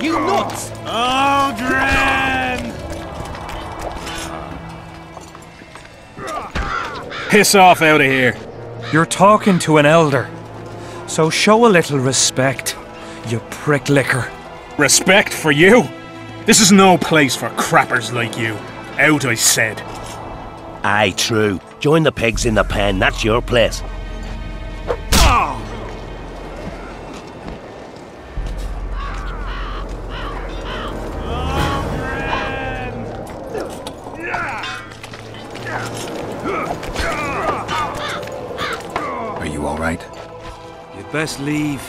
You oh. nuts! Aldrin! Piss off out of here. You're talking to an elder. So show a little respect, you prick licker. Respect for you? This is no place for crappers like you. Out, I said. Aye, true. Join the pigs in the pen, that's your place. You'd best leave.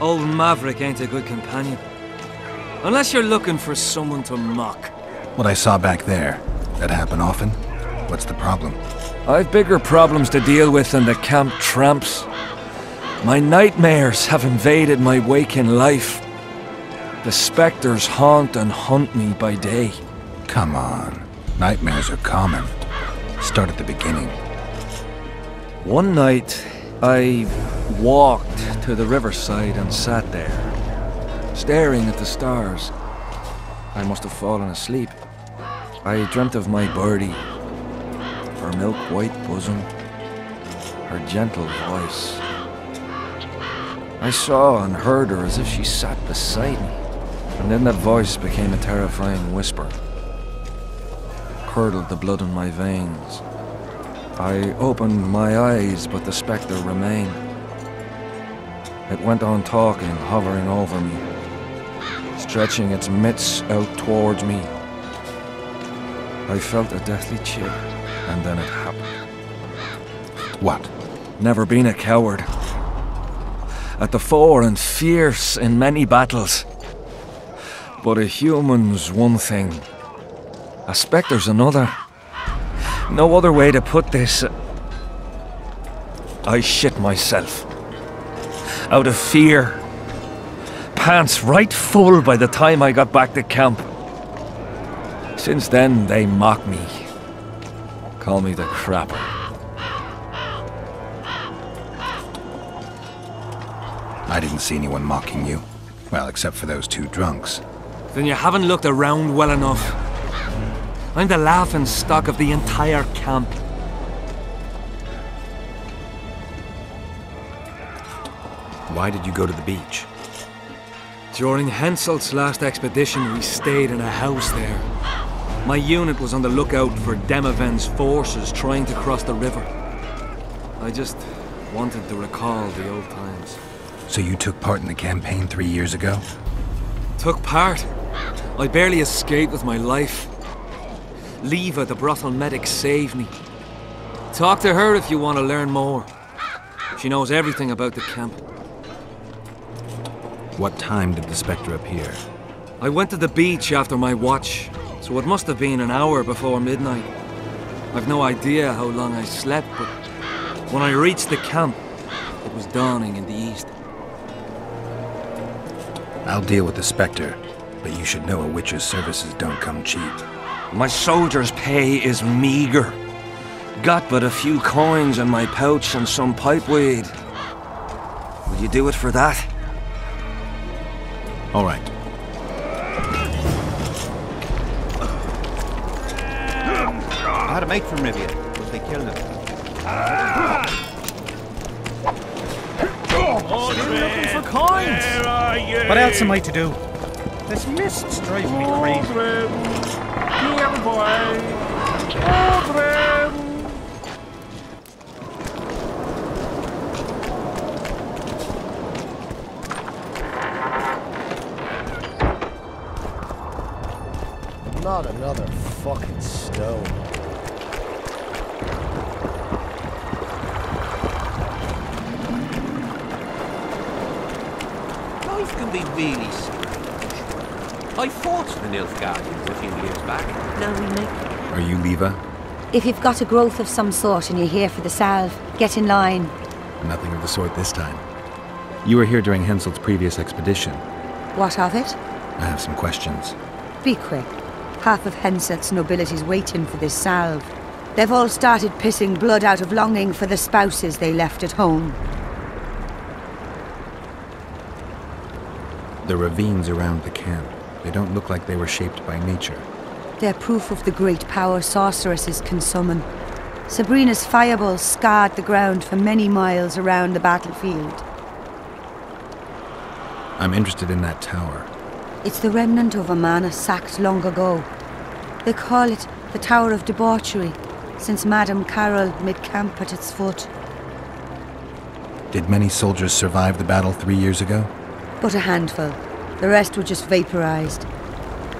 Old Maverick ain't a good companion. Unless you're looking for someone to mock. What I saw back there, that happen often? What's the problem? I've bigger problems to deal with than the camp tramps. My nightmares have invaded my waking life. The specters haunt and hunt me by day. Come on. Nightmares are common. Start at the beginning. One night, I walked to the riverside and sat there, staring at the stars. I must have fallen asleep. I dreamt of my birdie, her milk white bosom, her gentle voice. I saw and heard her as if she sat beside me, and then that voice became a terrifying whisper. Curdled the blood in my veins. I opened my eyes, but the spectre remained. It went on talking, hovering over me, stretching its mitts out towards me. I felt a deathly chill, and then it happened. What? Never been a coward. At the fore and fierce in many battles. But a human's one thing, a spectre's another. No other way to put this. I shit myself. Out of fear. Pants right full by the time I got back to camp. Since then, they mock me. Call me the crapper. I didn't see anyone mocking you. Well, except for those two drunks. Then you haven't looked around well enough. I'm the laughing stock of the entire camp. Why did you go to the beach? During Henselt's last expedition, we stayed in a house there. My unit was on the lookout for Demavend's forces trying to cross the river. I just wanted to recall the old times. So you took part in the campaign three years ago? Took part. I barely escaped with my life. Leva, the brothel medic, saved me. Talk to her if you want to learn more. She knows everything about the camp. What time did the Spectre appear? I went to the beach after my watch, so it must have been an hour before midnight. I've no idea how long I slept, but when I reached the camp, it was dawning in the east. I'll deal with the Spectre, but you should know a witch's services don't come cheap. My soldier's pay is meager. Got but a few coins in my pouch and some pipe weed. Will you do it for that? All right. I had a mate from Rivia, but they killed him. looking for coins. Where are you? What else am I to do? This mist's driving me crazy. Here, boy. Aldrin. Not another fucking stone. Life can be really strange. I fought the Nilfgaardians a few years back. Now we make Are you Leva? If you've got a growth of some sort and you're here for the salve, get in line. Nothing of the sort this time. You were here during Henselt's previous expedition. What of it? I have some questions. Be quick. Half of Henselt's nobility's waiting for this salve. They've all started pissing blood out of longing for the spouses they left at home. The ravines around the camp. They don't look like they were shaped by nature. They're proof of the great power sorceresses can summon. Sabrina's fireballs scarred the ground for many miles around the battlefield. I'm interested in that tower. It's the remnant of a manor sacked long ago. They call it the Tower of Debauchery, since Madame Carol made camp at its foot. Did many soldiers survive the battle three years ago? But a handful. The rest were just vaporized.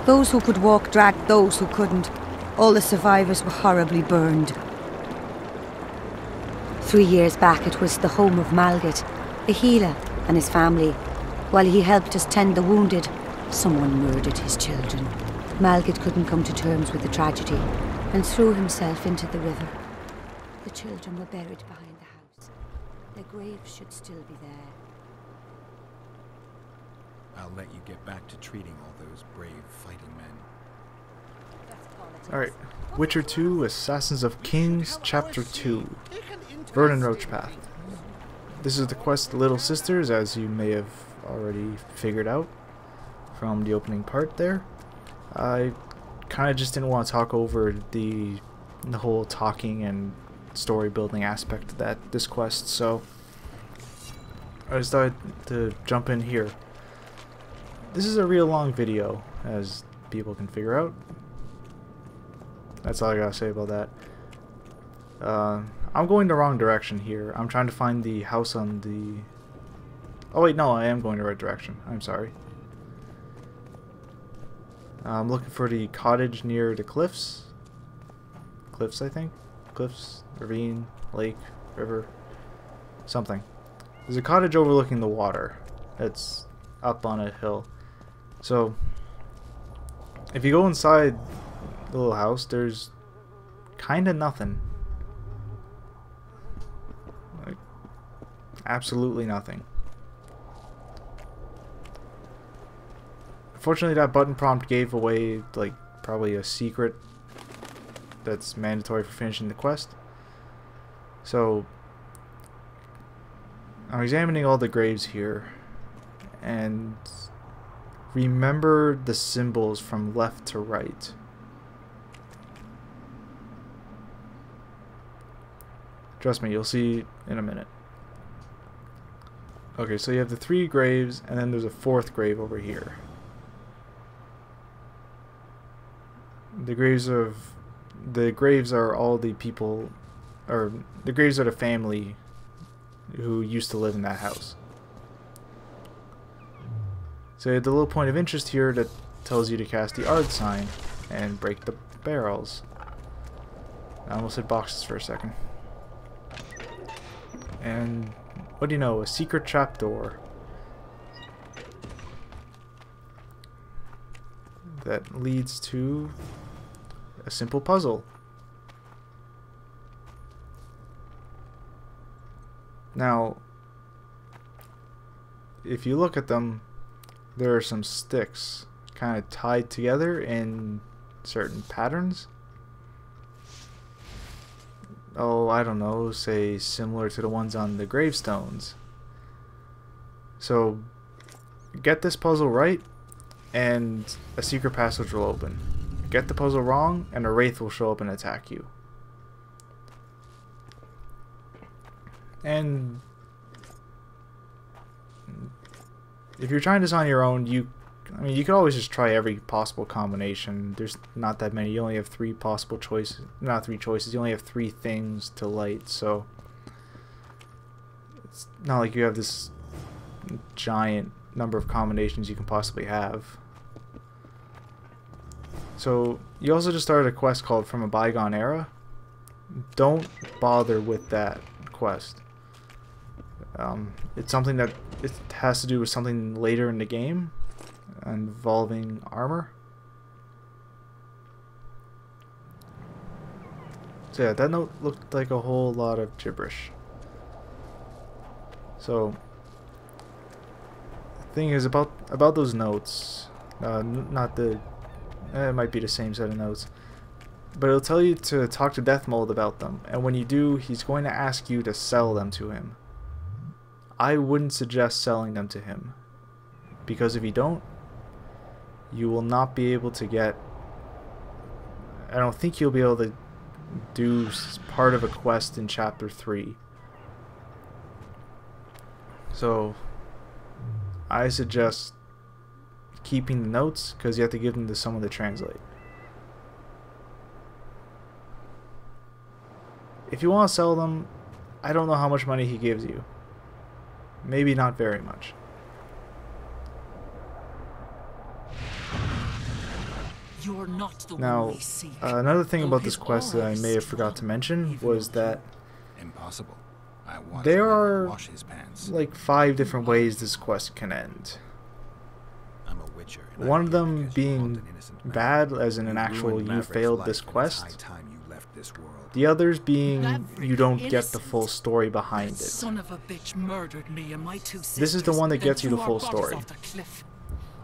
Those who could walk dragged those who couldn't. All the survivors were horribly burned. Three years back, it was the home of Malgit, the healer, and his family. While he helped us tend the wounded, someone murdered his children. Malgit couldn't come to terms with the tragedy and threw himself into the river. The children were buried behind the house. Their graves should still be there. I'll let you get back to treating all those brave fighting men. Alright, Witcher 2, Assassins of Kings, Chapter 2, Vernon Roche path. This is the quest Little Sisters, as you may have already figured out from the opening part there. I kind of just didn't want to talk over the the whole talking and story building aspect of that this quest, so I decided to jump in here. This is a real long video, as people can figure out. That's all I gotta say about that. Uh, I'm going the wrong direction here. I'm trying to find the house on the... Oh wait, no, I am going the right direction. I'm sorry. I'm looking for the cottage near the cliffs. Cliffs, I think? Cliffs, ravine, lake, river, something. There's a cottage overlooking the water. It's up on a hill. So, if you go inside the little house, there's kind of nothing. Like, absolutely nothing. Unfortunately, that button prompt gave away, like, probably a secret that's mandatory for finishing the quest. So, I'm examining all the graves here, and remember the symbols from left to right. Trust me, you'll see in a minute. Okay, so you have the three graves, and then there's a fourth grave over here. The graves of... The graves are all the people... Or, the graves are the family who used to live in that house. So the little point of interest here that tells you to cast the Ard sign and break the barrels. I almost said boxes for a second. And what do you know? A secret trapdoor. That leads to a simple puzzle. Now, if you look at them, there are some sticks kind of tied together in certain patterns. Oh, I don't know, say similar to the ones on the gravestones. So, get this puzzle right, and a secret passage will open. Get the puzzle wrong, and a wraith will show up and attack you. And if you're trying this on your own, you, I mean, you could always just try every possible combination. There's not that many. You only have three possible choices. Not three choices. You only have three things to light, so it's not like you have this giant number of combinations you can possibly have. So you also just started a quest called From a Bygone Era. Don't bother with that quest. Um, it's something that it has to do with something later in the game involving armor. So yeah, that note looked like a whole lot of gibberish. So the thing is about about those notes, uh, not the, eh, it might be the same set of notes, but it'll tell you to talk to Dethmold about them, and when you do, he's going to ask you to sell them to him. I wouldn't suggest selling them to him. because if you don't, you will not be able to get. I don't think you'll be able to do part of a quest in chapter 3. So, I suggest keeping the notes because you have to give them to someone to translate. If you want to sell them, I don't know how much money he gives you. Maybe not very much. You're not the Now, one we seek. uh, another thing Though about this quest that I may have forgot to mention was that Impossible. I want there are wash his pants. like five different ways this quest can end. I'm a witcher. and I One of them because you harmed being an innocent man. bad, as in an actual you failed this life, and it's high quest. time you left this world. The others being you don't get the full story behind That it. son of a bitch murdered me and my two sisters. This is the one that gets you the full story. off the cliff.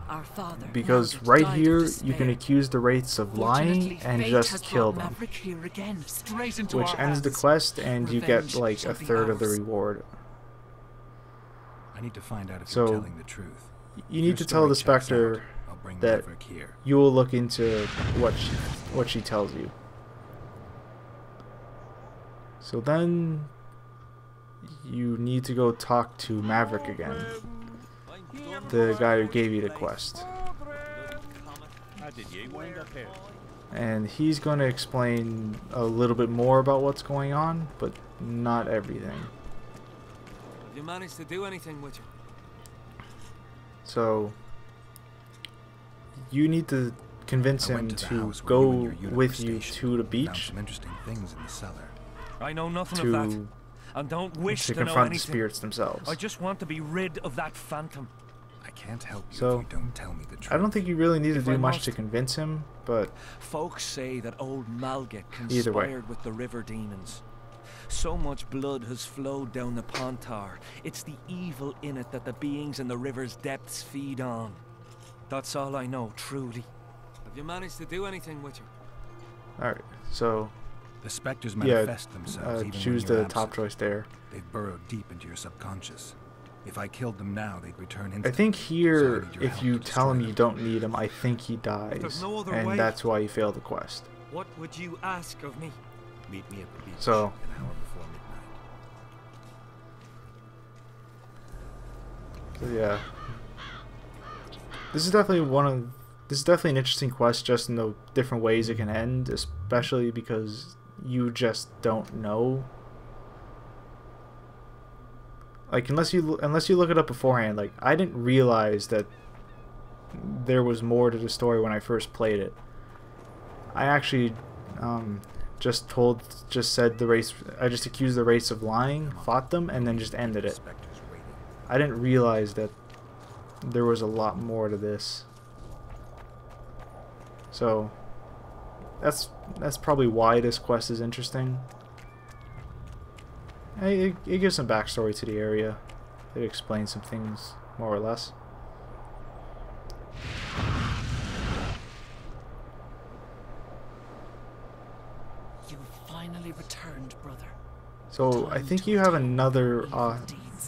Our father, Because Margaret, right here you can accuse the wraiths of lying and just kill them. Again, Which our ends the quest and you get like a be third of the reward. I need to find out if So, you're telling the truth. You If your need to tell the Spectre I'll bring that here. you will look into what she, what she tells you. So then you need to go talk to Maverick again. The guy who gave you the quest. How did you wind up here? And he's going to explain a little bit more about what's going on, but not everything. Have you managed to do anything with you? So you need to convince him to to go you and your universe with you to the beach some interesting things in the cellar. I know nothing of that. to And don't wish to to, know confront the anything. spirits themselves. I just want to be rid of that phantom. I can't help you So, if you don't tell me the truth. I don't think you really need to If do I much must- to convince him, but Folks say that old Malget Either way. conspired with the river demons. So much blood has flowed down the Pontar. It's the evil in it that the beings in the river's depths feed on. That's all I know, truly. Have you managed to do anything with her? alright. So The specters yeah, manifest themselves uh, even choose when you're the top choice there. They've burrowed deep into your subconscious. If I killed them now, they'd return I instantly. think So I here, need if you tell him you don't need him, I think he dies, no other and way. that's why you fail the quest. What would you ask of me? Meet me at the beach So- an hour before midnight. So yeah, this is definitely one of this is definitely an interesting quest, just in the different ways it can end, especially because you just don't know. Like unless you unless you look it up beforehand, like I didn't realize that there was more to the story when I first played it. I actually um, just told, just said the wraiths. I just accused the wraiths of lying, fought them, and then just ended it. I didn't realize that there was a lot more to this. So that's that's probably why this quest is interesting. It, it gives some backstory to the area. It explains some things more or less. You finally returned, brother. So I think you have another. Uh,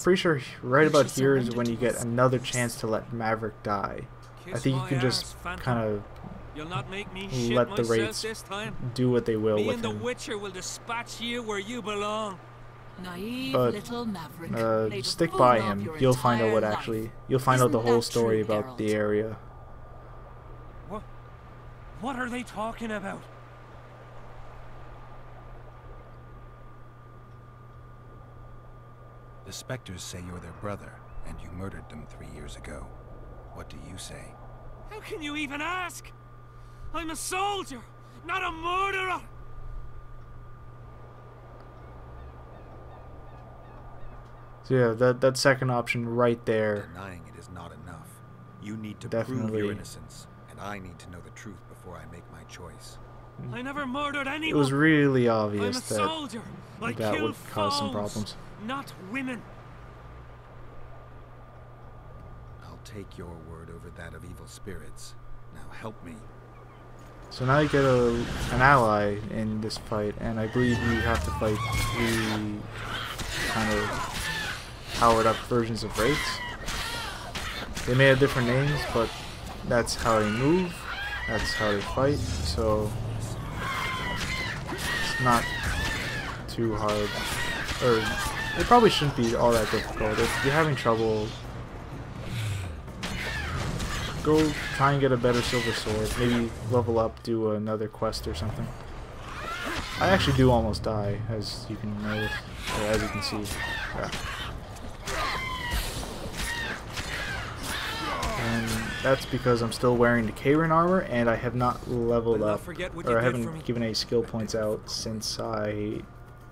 pretty sure right about here is when you get another chance to let Maverick die. I think you can just arse, kind of You'll not make me let the myself wraiths do what they will Me with and the him. Witcher will dispatch you where you belong. Naive But, little Maverick. Uh, stick by him. You'll find out what life. actually. You'll find out the whole story true, about the area. What? What are they talking about? The specters say you're their brother, and you murdered them three years ago. What do you say? How can you even ask? I'm a soldier, not a murderer. So yeah, that that second option right there. Denying it is not enough. You need to Definitely. prove your innocence, and I need to know the truth before I make my choice. I never murdered anyone. It was really I'm a obvious that soldier. I that kill would cause some problems. Not women. I'll take your word over that of evil spirits. Now help me. So now you get a an ally in this fight, and I believe you have to fight three kind of powered up versions of wraiths. They may have different names, but that's how they move. That's how they fight. So it's not too hard, or it probably shouldn't be all that difficult. If you're having trouble, go try and get a better silver sword. Maybe level up, do another quest or something. I actually do almost die, as you can notice, or as you can see. Yeah. And that's because I'm still wearing the Kayran armor, and I have not leveled up, or I haven't given any skill points out since I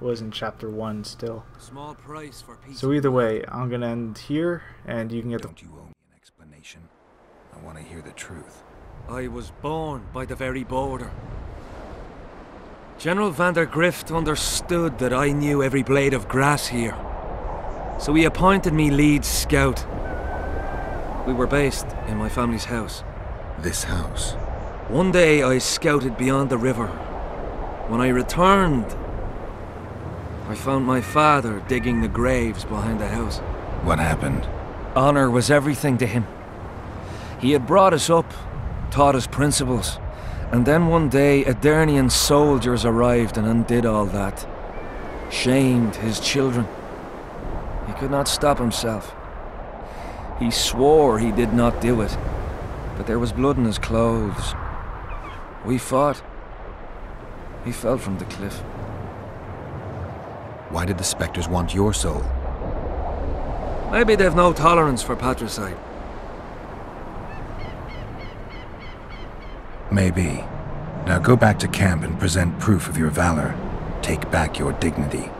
was in chapter 1 still. Small price for peace. So either way, I'm gonna end here, and you can get the... Don't you owe me an explanation? I want to hear the truth. I was born by the very border. General van der Grift understood that I knew every blade of grass here. So he appointed me lead scout. We were based in my family's house. This house? One day I scouted beyond the river. When I returned, I found my father digging the graves behind the house. What happened? Honor was everything to him. He had brought us up, taught us principles, and then one day Aedirnian soldiers arrived and undid all that. Shamed his children. He could not stop himself. He swore he did not do it, but there was blood in his clothes. We fought. He fell from the cliff. Why did the Spectres want your soul? Maybe they've no tolerance for patricide. Maybe. Now go back to camp and present proof of your valor. Take back your dignity.